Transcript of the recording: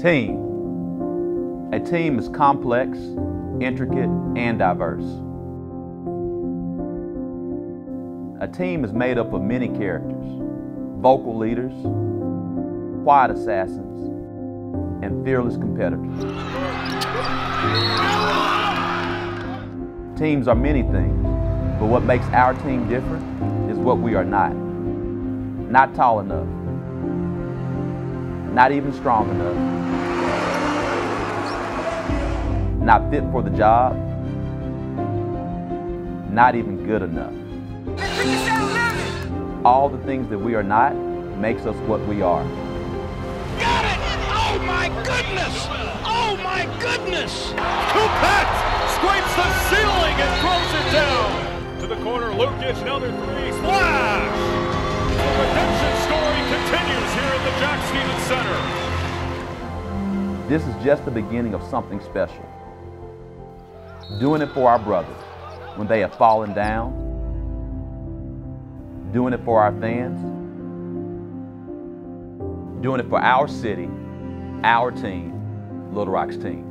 Team. A team is complex, intricate, and diverse. A team is made up of many characters, vocal leaders, quiet assassins, and fearless competitors. Teams are many things, but what makes our team different is what we are not. Not tall enough, not even strong enough, not fit for the job, not even good enough. All the things that we are not makes us what we are. Got it! Oh my goodness! Oh my goodness! Coupet scrapes the ceiling and throws it down. To the corner, Lukic, another three. Splash! This is just the beginning of something special. Doing it for our brothers when they have fallen down, doing it for our fans, doing it for our city, our team, Little Rock's team.